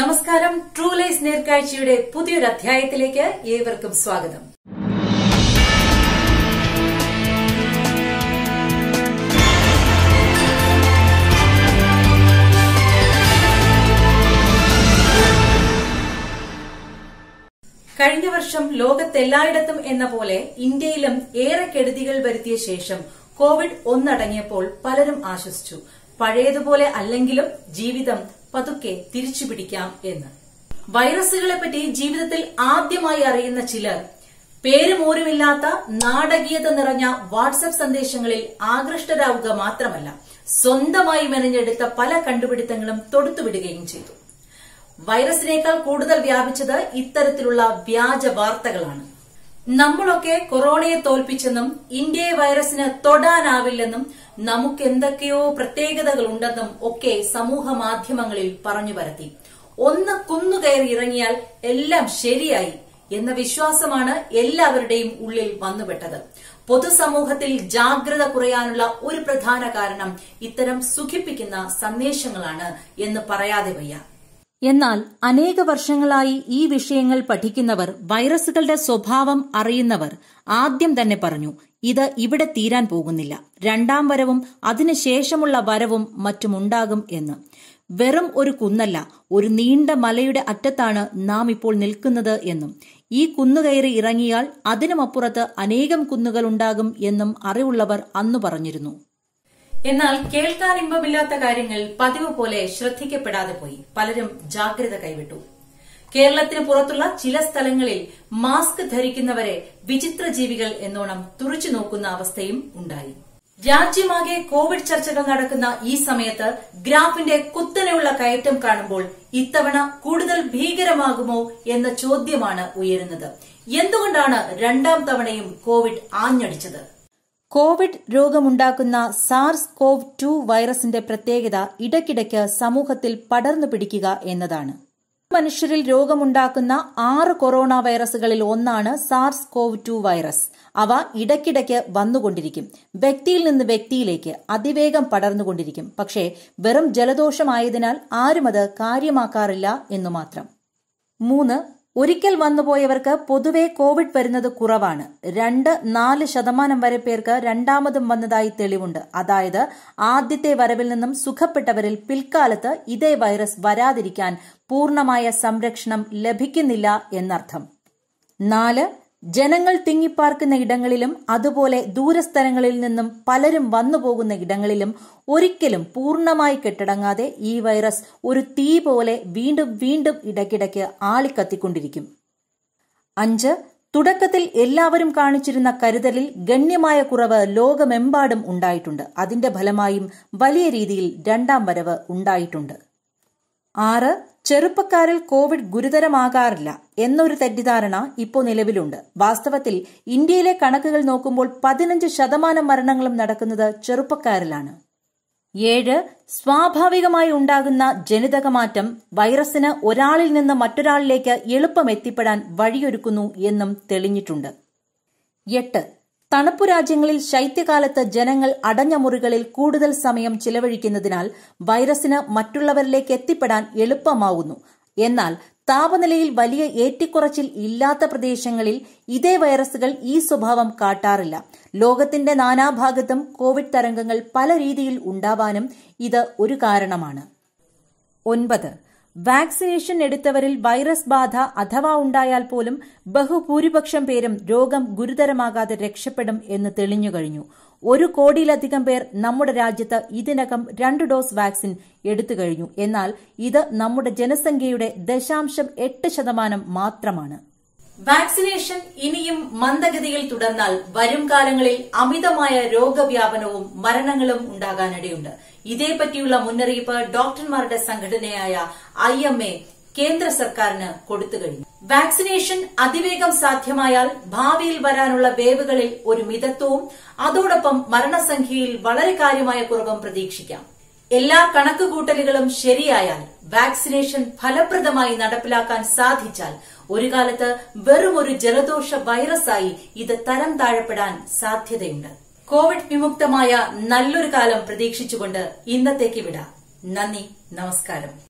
നമസ്കാരം. True lies നേർക്കാഴ്ചയുടെ പുതിയൊരു അധ്യായത്തിലേക്ക് ഏവർക്കും സ്വാഗതം. കഴിഞ്ഞ വർഷം ലോകത്തെല്ലായിടത്തും എന്ന പോലെ ഇന്ത്യയിലും ഏറെ കെടുതികൾ വരുത്തിയ ശേഷം കോവിഡ് ഒന്നടങ്ങിയപ്പോൾ പലരും ആശ്വസിച്ചു. പഴയതുപോലെ അല്ലെങ്കിലും ജീവിതം പതുക്കെ തിരിച്ചു പിടിക്കാം എന്ന്. വൈറസുകളെ പറ്റി ജീവിതത്തിൽ ആദ്യമായി അറിയുന്ന ചിലർ പേരുമോരുമില്ലാത്ത നാടകീയത നിറഞ്ഞ വാട്സപ്പ് സന്ദേശങ്ങളിൽ ആകൃഷ്ടരാവുക മാത്രമല്ല സ്വന്തമായി മെനഞ്ഞെടുത്ത പല കണ്ടുപിടുത്തങ്ങളും തൊടുത്തുവിടുകയും ചെയ്തു. വൈറസിനേക്കാൾ കൂടുതൽ വ്യാപിച്ചത് ഇത്തരത്തിലുള്ള വ്യാജ വാർത്തകളാണ്. നമ്മളൊക്കെ കൊറോണയെ തോൽപ്പിച്ചെന്നും ഇന്ത്യയെ വൈറസിന് തൊടാനാവില്ലെന്നും നമുക്ക് എന്തൊക്കെയോ പ്രത്യേകതകളുണ്ടെന്നും ഒക്കെ സമൂഹ മാധ്യമങ്ങളിൽ പറഞ്ഞു പരത്തി. ഒന്ന് കുന്നുകയറി ഇറങ്ങിയാൽ എല്ലാം ശരിയായി എന്ന വിശ്വാസമാണ് എല്ലാവരുടെയും ഉള്ളിൽ വന്നുപെട്ടത്. പൊതുസമൂഹത്തിൽ ജാഗ്രത കുറയാനുള്ള ഒരു പ്രധാന കാരണം ഇത്തരം സുഖിപ്പിക്കുന്ന സന്ദേശങ്ങളാണ് എന്ന് പറയാതെ വയ്യ. എന്നാൽ അനേക വർഷങ്ങളായി ഈ വിഷയങ്ങൾ പഠിക്കുന്നവർ വൈറസുകളുടെ സ്വഭാവം അറിയുന്നവർ ആദ്യം തന്നെ പറഞ്ഞു ഇത് ഇവിടെ തീരാൻ പോകുന്നില്ല. രണ്ടാം വരവും അതിനുശേഷമുള്ള വരവും മറ്റുമുണ്ടാകും എന്ന്. വെറും ഒരു കുന്നല്ല ഒരു നീണ്ട മലയുടെ അറ്റത്താണ് നാം ഇപ്പോൾ നിൽക്കുന്നത് എന്നും. ഈ കുന്നുകയറി ഇറങ്ങിയാൽ അതിനുമപ്പുറത്ത് അനേകം കുന്നുകൾ ഉണ്ടാകും എന്നും അറിവുള്ളവർ അന്നു പറഞ്ഞിരുന്നു. എന്നാൽ കേൾക്കാൻ ഇമ്പമില്ലാത്ത കാര്യങ്ങൾ പതിവ് പോലെ ശ്രദ്ധിക്കപ്പെടാതെ പോയി. പലരും ജാഗ്രത കൈവിട്ടു. കേരളത്തിന് പുറത്തുള്ള ചില സ്ഥലങ്ങളിൽ മാസ്ക് ധരിക്കുന്നവരെ വിചിത്ര ജീവികൾ എന്നോണം തുറച്ചു നോക്കുന്ന അവസ്ഥയും ഉണ്ടായി. രാജ്യമാകെ കോവിഡ് ചർച്ചകൾ നടക്കുന്ന ഈ സമയത്ത് ഗ്രാഫിന്റെ കുത്തനെയുള്ള കയറ്റം കാണുമ്പോൾ ഇത്തവണ കൂടുതൽ ഭീകരമാകുമോ എന്ന ചോദ്യമാണ് ഉയരുന്നത്. എന്തുകൊണ്ടാണ് രണ്ടാം തവണയും കോവിഡ് ആഞ്ഞടിച്ചത്? കോവിഡ് രോഗമുണ്ടാക്കുന്ന സാർസ് കോവ് ടു വൈറസിന്റെ പ്രത്യേകത ഇടയ്ക്കിടയ്ക്ക് സമൂഹത്തിൽ പടർന്നു പിടിക്കുക എന്നതാണ്. മനുഷ്യരിൽ രോഗമുണ്ടാക്കുന്ന ആറ് കൊറോണ വൈറസുകളിൽ ഒന്നാണ് സാർസ് കോവ് ടു വൈറസ്. അവ ഇടയ്ക്കിടയ്ക്ക് വന്നുകൊണ്ടിരിക്കും. വ്യക്തിയിൽ നിന്ന് വ്യക്തിയിലേക്ക് അതിവേഗം പടർന്നുകൊണ്ടിരിക്കും. പക്ഷേ വെറും ജലദോഷമായതിനാൽ ആരും അത് കാര്യമാക്കാറില്ല എന്നു മാത്രം. മൂന്ന് ഒരിക്കൽ വന്നുപോയവർക്ക് പൊതുവെ കോവിഡ് വരുന്നത് കുറവാണ്. രണ്ട് നാല് ശതമാനം വരെ പേർക്ക് രണ്ടാമതും വന്നതായി തെളിവുണ്ട്. അതായത് ആദ്യത്തെ വരവിൽ നിന്നും സുഖപ്പെട്ടവരിൽ പിൽക്കാലത്ത് ഇതേ വൈറസ് വരാതിരിക്കാൻ പൂർണമായ സംരക്ഷണം ലഭിക്കുന്നില്ല എന്നർത്ഥം. നാല് ജനങ്ങൾ തിങ്ങിപ്പാർക്കുന്ന ഇടങ്ങളിലും അതുപോലെ ദൂരസ്ഥലങ്ങളിൽ നിന്നും പലരും വന്നുപോകുന്ന ഇടങ്ങളിലും ഒരിക്കലും പൂർണമായി കെട്ടടങ്ങാതെ ഈ വൈറസ് ഒരു തീ പോലെ വീണ്ടും വീണ്ടും ഇടയ്ക്കിടയ്ക്ക് ആളിക്കത്തിക്കൊണ്ടിരിക്കും. അഞ്ച് തുടക്കത്തിൽ എല്ലാവരും കാണിച്ചിരുന്ന കരുതലിൽ ഗണ്യമായ കുറവ് ലോകമെമ്പാടും ഉണ്ടായിട്ടുണ്ട്. അതിന്റെ ഫലമായും വലിയ രീതിയിൽ രണ്ടാം വരവ് ഉണ്ടായിട്ടുണ്ട്. ആറ് ചെറുപ്പക്കാരിൽ കോവിഡ് ഗുരുതരമാകാറില്ല എന്നൊരു തെറ്റിദ്ധാരണ ഇപ്പോൾ നിലവിലുണ്ട്. വാസ്തവത്തിൽ ഇന്ത്യയിലെ കണക്കുകൾ നോക്കുമ്പോൾ പതിനഞ്ച് ശതമാനം മരണങ്ങളും നടക്കുന്നത് ചെറുപ്പക്കാരിലാണ്. ഏഴ് സ്വാഭാവികമായി ഉണ്ടാകുന്ന ജനിതകമാറ്റം വൈറസിന് ഒരാളിൽ നിന്ന് മറ്റൊരാളിലേക്ക് എളുപ്പം എത്തിപ്പെടാൻ വഴിയൊരുക്കുന്നു എന്നും തെളിഞ്ഞിട്ടുണ്ട്. എട്ട് തണുപ്പു രാജ്യങ്ങളിൽ ശൈത്യകാലത്ത് ജനങ്ങൾ അടഞ്ഞ മുറികളിൽ കൂടുതൽ സമയം ചിലവഴിക്കുന്നതിനാൽ വൈറസിന് മറ്റുള്ളവരിലേക്ക് എത്തിപ്പെടാൻ എളുപ്പമാവുന്നു. എന്നാൽ താപനിലയിൽ വലിയ ഏറ്റിക്കുറച്ചിൽ ഇല്ലാത്ത പ്രദേശങ്ങളിൽ ഇതേ വൈറസുകൾ ഈ സ്വഭാവം കാട്ടാറില്ല. ലോകത്തിന്റെ നാനാഭാഗത്തും കോവിഡ് തരംഗങ്ങൾ പല രീതിയിൽ ഉണ്ടാവാനും ഇത് ഒരു കാരണമാണ്. ഒൻപത് വാക്സിനേഷൻ എടുത്തവരിൽ വൈറസ് ബാധ അഥവാ ഉണ്ടായാൽ പോലും ബഹുഭൂരിപക്ഷം പേരും രോഗം ഗുരുതരമാകാതെ രക്ഷപ്പെടും എന്ന് തെളിഞ്ഞുകഴിഞ്ഞു ഒരു കോടിയിലധികം പേർ നമ്മുടെ രാജ്യത്ത് ഇതിനകം രണ്ട് ഡോസ് വാക്സിൻ എടുത്തു കഴിഞ്ഞു. എന്നാൽ ഇത് നമ്മുടെ ജനസംഖ്യയുടെ ദശാംശം എട്ട് ശതമാനം മാത്രമാണ്. വാക്സിനേഷൻ ഇനിയും മന്ദഗതിയിൽ തുടർന്നാൽ വരും കാലങ്ങളിൽ അമിതമായ രോഗവ്യാപനവും മരണങ്ങളും ഉണ്ടാകാനിടയുണ്ട്. ഇതേപറ്റിയുള്ള മുന്നറിയിപ്പ് ഡോക്ടർമാരുടെ സംഘടനയായ ഐ കേന്ദ്ര സർക്കാരിന് കൊടുത്തു കഴിഞ്ഞു. വാക്സിനേഷൻ അതിവേഗം സാധ്യമായാൽ ഭാവിയിൽ വരാനുള്ള വേവുകളിൽ ഒരു മിതത്വവും അതോടൊപ്പം മരണസംഖ്യയിൽ വളരെ കാര്യമായ കുറവും പ്രതീക്ഷിക്കാം. എല്ലാ കണക്കുകൂട്ടലുകളും ശരിയായാൽ വാക്സിനേഷൻ ഫലപ്രദമായി നടപ്പിലാക്കാൻ സാധിച്ചാൽ ഒരു കാലത്ത് വെറും ഒരു ജലദോഷ വൈറസായി ഇത് തരം താഴപ്പെടാൻ സാധ്യതയുണ്ട്. കോവിഡ് വിമുക്തമായ നല്ലൊരു കാലം പ്രതീക്ഷിച്ചുകൊണ്ട് ഇന്നത്തേക്ക് വിടാം. നന്ദി നമസ്കാരം.